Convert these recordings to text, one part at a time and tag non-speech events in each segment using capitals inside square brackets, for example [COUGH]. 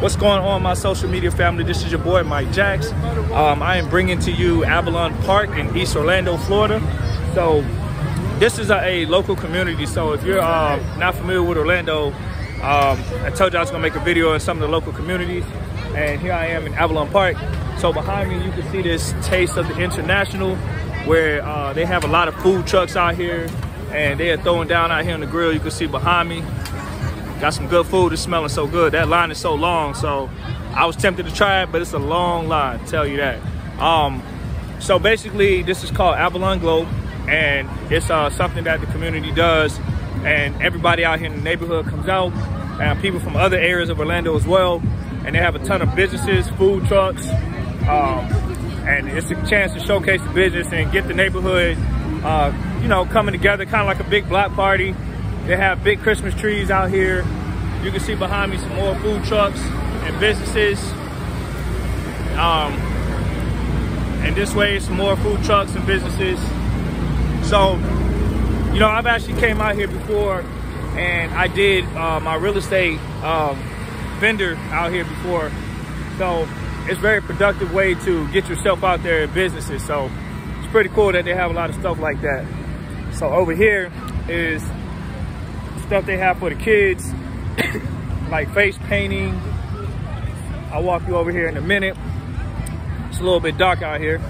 What's going on, my social media family? This is your boy, Mike Jacks. Um, I am bringing to you Avalon Park in East Orlando, Florida. So this is a, a local community. So if you're uh, not familiar with Orlando, um, I told you I was gonna make a video in some of the local communities. And here I am in Avalon Park. So behind me, you can see this Taste of the International, where uh, they have a lot of food trucks out here and they are throwing down out here on the grill. You can see behind me, got some good food. It's smelling so good. That line is so long. So I was tempted to try it, but it's a long line, tell you that. Um, so basically, this is called Avalon Glow, and it's uh, something that the community does. And everybody out here in the neighborhood comes out, and people from other areas of Orlando as well. And they have a ton of businesses, food trucks, um, and it's a chance to showcase the business and get the neighborhood, uh, you know, coming together, kind of like a big block party. They have big Christmas trees out here. You can see behind me some more food trucks and businesses. Um, and this way, some more food trucks and businesses. So, you know, I've actually came out here before and I did uh, my real estate um, vendor out here before. So it's very productive way to get yourself out there in businesses. So it's pretty cool that they have a lot of stuff like that. So over here is stuff they have for the kids, [COUGHS] like face painting. I'll walk you over here in a minute. It's a little bit dark out here.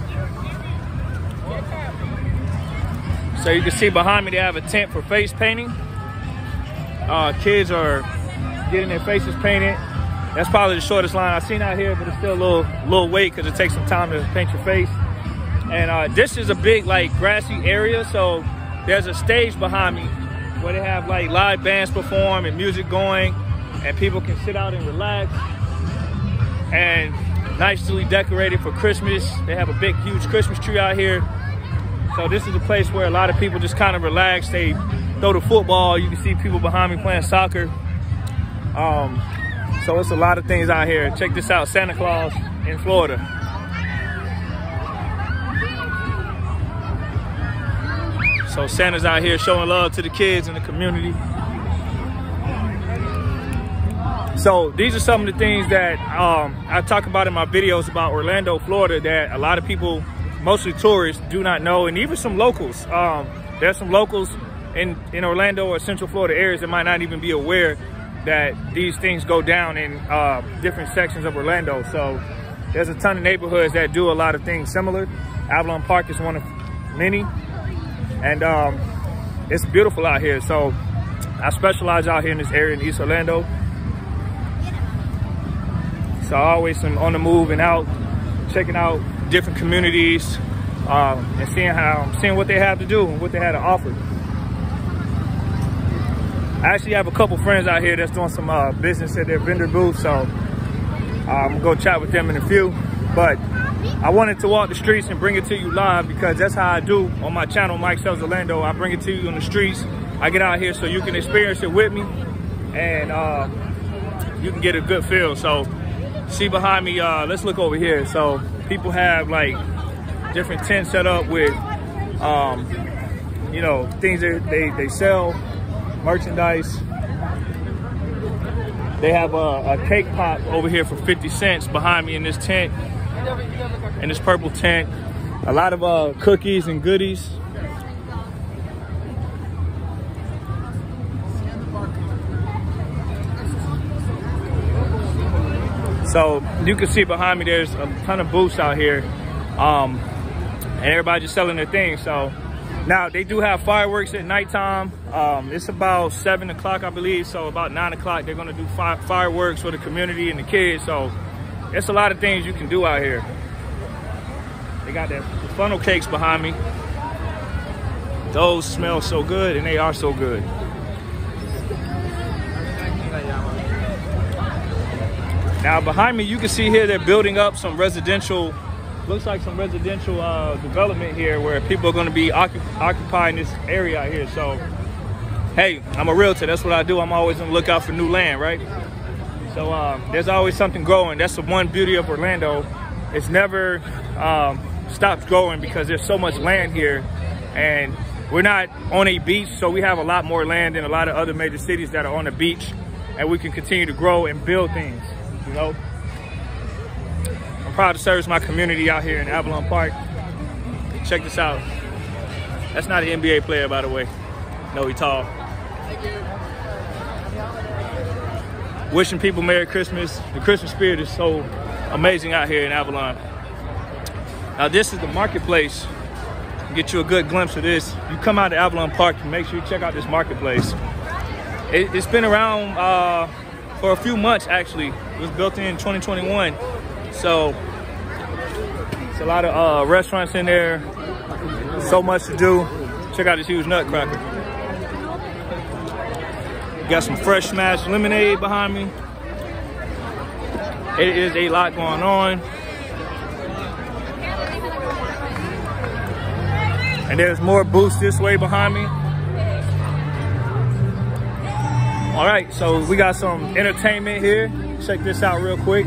So you can see behind me, they have a tent for face painting. Uh, kids are getting their faces painted. That's probably the shortest line I've seen out here, but it's still a little, little wait because it takes some time to paint your face. And uh, this is a big like grassy area. So there's a stage behind me where they have like live bands perform and music going and people can sit out and relax. And nicely decorated for Christmas. They have a big, huge Christmas tree out here. So this is a place where a lot of people just kind of relax. They throw the football. You can see people behind me playing soccer. Um, so it's a lot of things out here. Check this out, Santa Claus in Florida. So Santa's out here showing love to the kids in the community. So these are some of the things that um, I talk about in my videos about Orlando, Florida, that a lot of people, mostly tourists, do not know, and even some locals. Um, there's some locals in, in Orlando or Central Florida areas that might not even be aware that these things go down in uh, different sections of Orlando. So there's a ton of neighborhoods that do a lot of things similar. Avalon Park is one of many. And um, it's beautiful out here. So I specialize out here in this area in East Orlando. So always on the move and out, checking out different communities um, and seeing how, seeing what they have to do and what they have to offer. I actually have a couple friends out here that's doing some uh, business at their vendor booth, so I'm gonna go chat with them in a few. But I wanted to walk the streets and bring it to you live because that's how I do on my channel, Mike Sells Orlando. I bring it to you on the streets. I get out here so you can experience it with me and uh, you can get a good feel. So see behind me, uh, let's look over here. So people have like different tents set up with, um, you know, things that they, they sell, merchandise. They have a, a cake pop over here for 50 cents behind me in this tent, in this purple tent. A lot of uh, cookies and goodies. So you can see behind me, there's a ton of booths out here. Um, and everybody just selling their things. So now they do have fireworks at nighttime. Um, it's about seven o'clock, I believe. So about nine o'clock, they're gonna do fi fireworks for the community and the kids. So it's a lot of things you can do out here. They got that the funnel cakes behind me. Those smell so good and they are so good. Now behind me, you can see here they're building up some residential, looks like some residential uh, development here where people are gonna be occup occupying this area out here. So, hey, I'm a realtor, that's what I do. I'm always on the lookout for new land, right? So uh, there's always something growing. That's the one beauty of Orlando. It's never um, stops growing because there's so much land here and we're not on a beach, so we have a lot more land than a lot of other major cities that are on the beach and we can continue to grow and build things. you know. I'm proud to serve my community out here in Avalon Park. Check this out. That's not an NBA player, by the way. No, he tall. Wishing people Merry Christmas. The Christmas spirit is so amazing out here in Avalon. Now this is the marketplace. Get you a good glimpse of this. You come out to Avalon Park make sure you check out this marketplace. It, has been around uh, for a few months actually. It was built in 2021. So it's a lot of uh, restaurants in there. So much to do. Check out this huge nutcracker. Got some fresh smashed lemonade behind me. It is a lot going on. And there's more booths this way behind me. All right, so we got some entertainment here. Check this out real quick.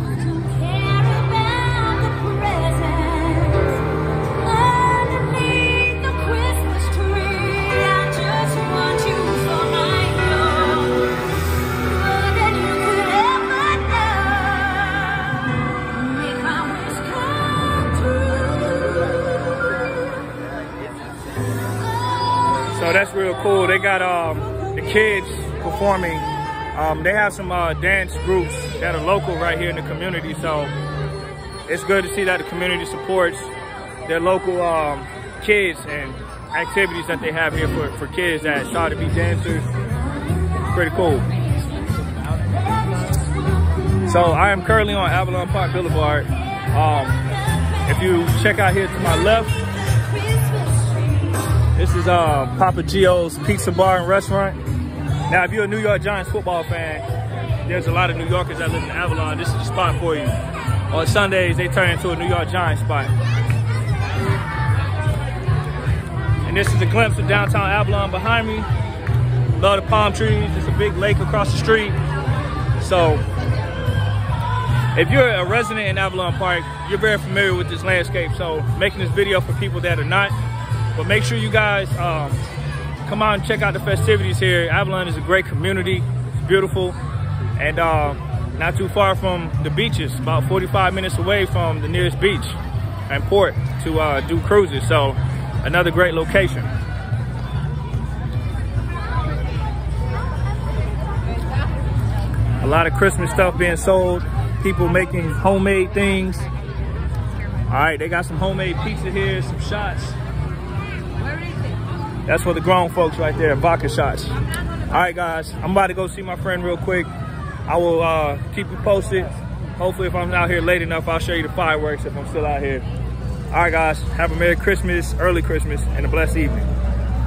So that's real cool. They got um, the kids performing. Um, they have some uh, dance groups that are local right here in the community. So it's good to see that the community supports their local um, kids and activities that they have here for, for kids that try to be dancers. It's pretty cool. So I am currently on Avalon Park Boulevard. Um, if you check out here to my left, this is uh, Papa Gio's Pizza Bar and Restaurant. Now, if you're a New York Giants football fan, there's a lot of New Yorkers that live in Avalon. This is the spot for you. On Sundays, they turn into a New York Giants spot. And this is a glimpse of downtown Avalon behind me. Love the palm trees. There's a big lake across the street. So, if you're a resident in Avalon Park, you're very familiar with this landscape. So, making this video for people that are not, but make sure you guys um, come out and check out the festivities here. Avalon is a great community. It's beautiful. And uh, not too far from the beaches, about 45 minutes away from the nearest beach and port to uh, do cruises. So another great location. A lot of Christmas stuff being sold. People making homemade things. All right, they got some homemade pizza here, some shots. That's for the grown folks right there, vodka shots. All right, guys, I'm about to go see my friend real quick. I will uh, keep you posted. Hopefully, if I'm out here late enough, I'll show you the fireworks if I'm still out here. All right, guys, have a Merry Christmas, early Christmas, and a blessed evening.